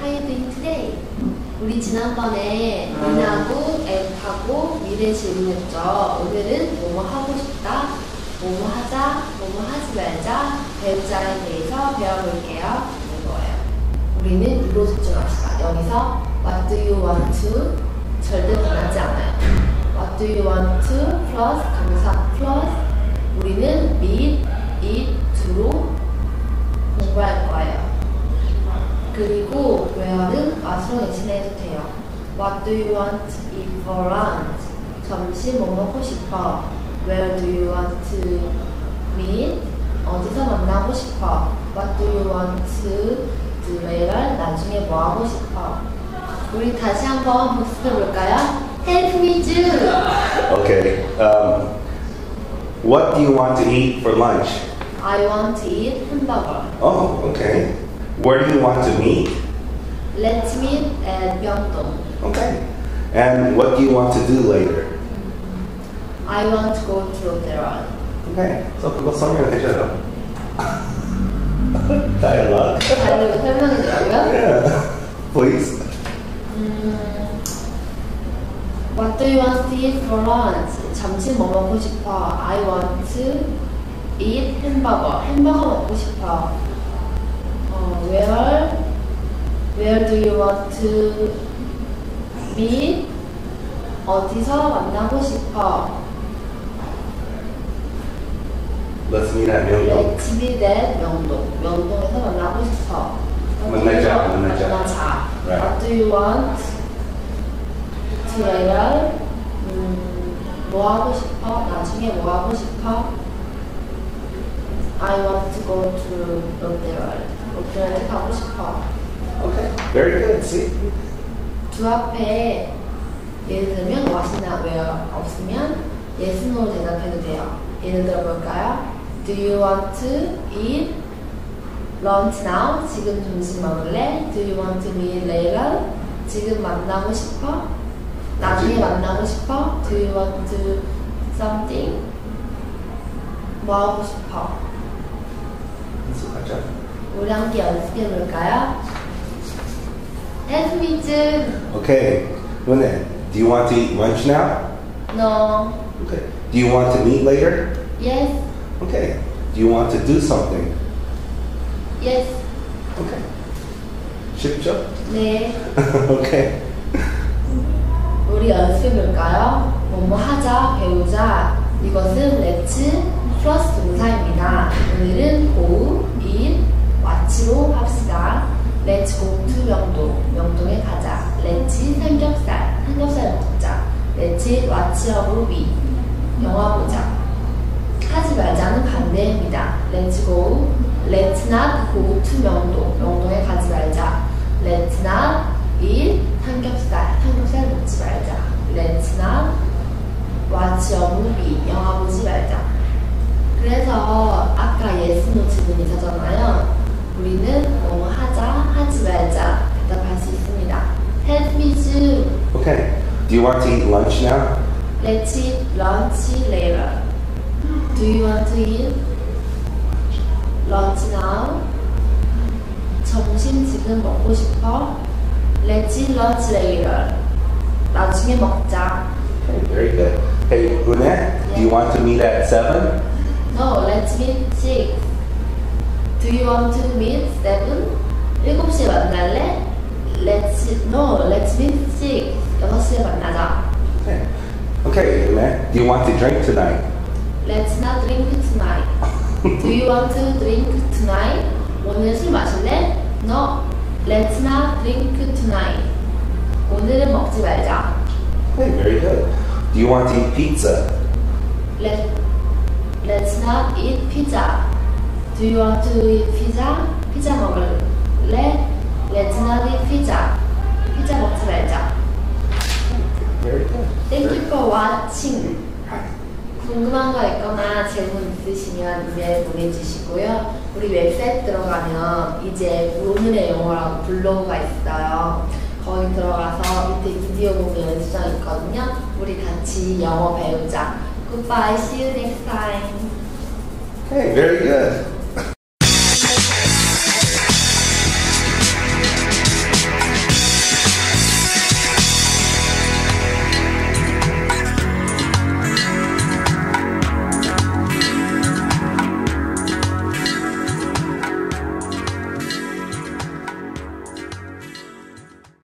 How you doing? 우리 지난번에 민하고 앱하고 미래 질문했죠. 오늘은 뭐뭐 하고 싶다, 뭐뭐 하자, 뭐뭐 하지 말자, 배우자에 대해서 배워볼게요. 이거예요. 우리는 이로 집중합시다. 여기서 What do you want to? 절대 변하지 않아요. What do you want to? plus 강사 plus 우리는 meet, eat, do로 공부할 거예요. 그리고 where는 what으로 대신해도 돼요. What do you want to eat for lunch? 점심 뭐 먹고 싶어? Where do you want to meet? 어디서 만나고 싶어? What do you want to do later? 나중에 뭐 하고 싶어? 우리 다시 한번 복습해 볼까요? Help me do. Okay. Um, what do you want to eat for lunch? I want to eat hamburger. Oh, okay. Where do you want to meet? Let's meet at Myeongdong. Okay. And what do you want to do later? I want to go to Ottawa. Okay. So 그거 설명해줘요. Dialogue. 다른 설명해주라고요? Yeah. Please. 음, What do you want to eat for lunch? 점심 뭐 먹고 싶어? I want to eat 햄버거. 햄버거 먹고 싶어. 어, where? Where do you want to meet? 어디서 만나고 싶어? Let's meet at Myeongdong. Let's meet at 명동. 명동에서 만나고 싶어. 만나자, 만나자. 만나자. Right. What do you want to later? 음, 뭐 하고 싶어? 나중에 뭐 하고 싶어? I want to go to 롯 롯데월에 가고 싶어. Okay. Very good. See? 두 앞에 예를 들면 what이나 where 없으면 yes, no 대답해도 돼요. 예를 들어 볼까요? Do you want to eat lunch now? 지금 점심 먹을래? Do you want to meet later? 지금 만나고 싶어? 나중에 만나고 싶어? Do you want to something? 뭐 하고 싶어? 연습하자. 우리 함께 연습해 볼까요? Help me to Okay. Lynette, do you want to eat lunch now? no, Okay. Do you want to meet later? yes, Okay. Do you want to do something? yes, Okay. 쉽죠? 네. okay. 우리 연습해 볼까요? 뭐뭐 하자, 배우자. 이것은 let's 플러스 동사입니다. 오늘은 go, watch로 합시다. Let's go to 명동. 명동에 가자. Let's 삼겹살. 삼겹살 먹자. Let's watch a movie. 영화 보자. 하지 말자는 반대입니다. Let's go. Let's not go to 명동. 명동에 가지 말자. Let's not eat 삼겹살. 삼겹살 먹지 말자. Let's not watch a movie. 영화 보지 말자. 그래서 아까 no 질문이 있었잖아요. 우리는 뭐 하자, 하지 말자 대답할 수 있습니다. Help me to. Okay. Do you want to eat lunch now? Let's eat lunch later. Do you want to eat lunch now? 점심 지금 먹고 싶어? Let's eat lunch later. 나중에 먹자. Okay, very good. Hey, Lynette, do you want to meet at 7? No, let's meet six. Do you want to meet seven? 일곱 시에 만날래? Let's no, let's meet six. 여섯 시에 만나자. Okay. Okay, Lynette, do you want to drink tonight? Let's not drink tonight. Do you want to drink tonight? 오늘 술 마실래? No, let's not drink tonight. 오늘은 먹지 말자. Okay, very good. Do you want to eat pizza? Let Let's not eat pizza. Do you want to eat pizza? 피자 먹을래? Let's not eat pizza. 피자 먹지 말자. Very good. Thank you for watching. 궁금한 거 있거나 질문 있으시면 이메일 보내주시고요. 우리 웹사이트 들어가면 이제 오늘의 영어라고 블로그가 있어요. 거기 들어가서 밑에 비디오 보면 연습장 있거든요. 우리 같이 영어 배우자. Goodbye. See you next time. Okay, very good.